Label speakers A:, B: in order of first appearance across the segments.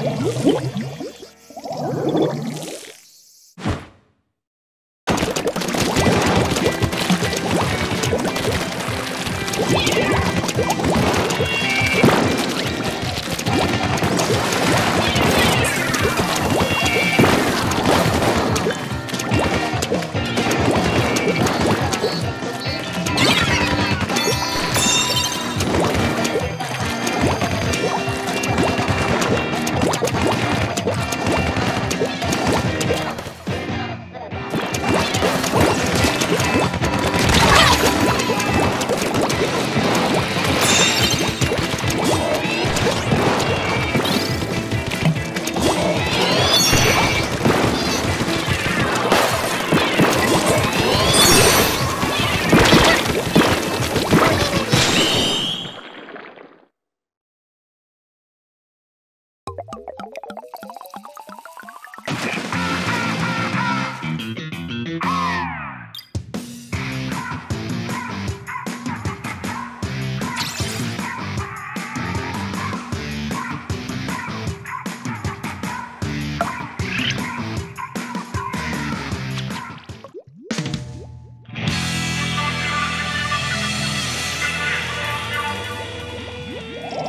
A: Yeah!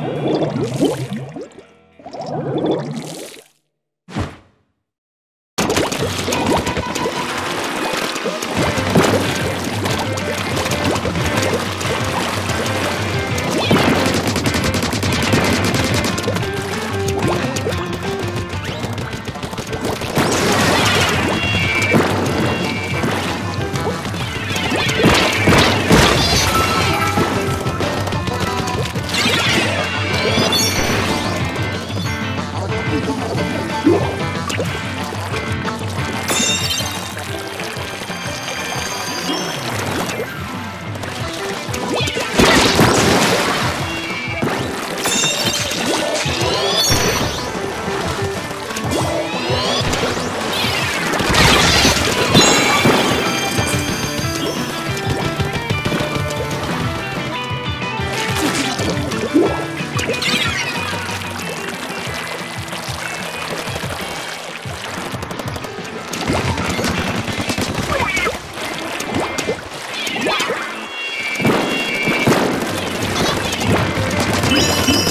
A: Oh, my God. Thank you.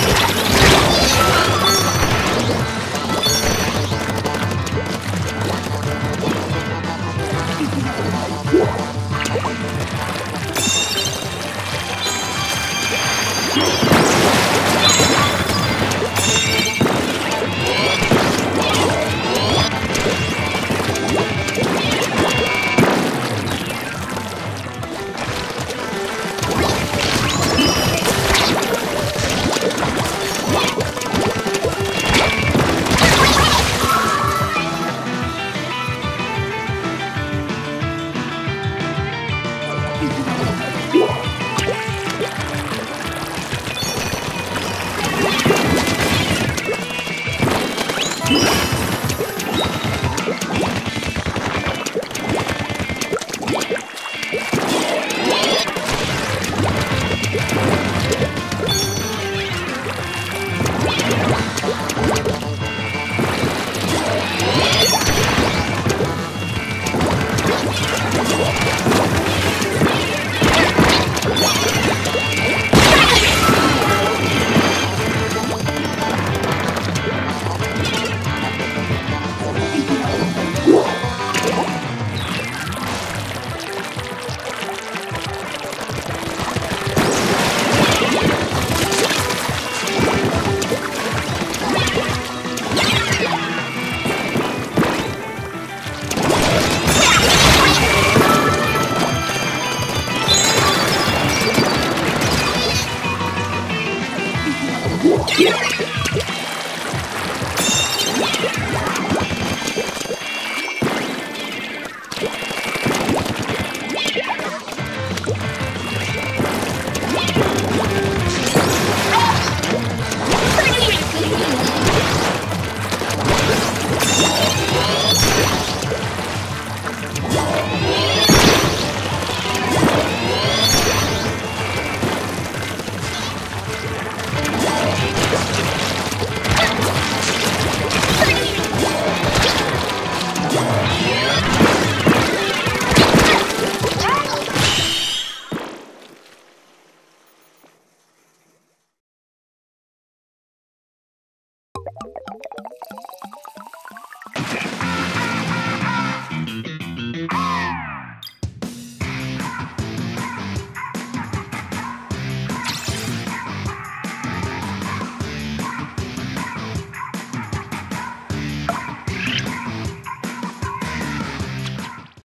B: Thank you.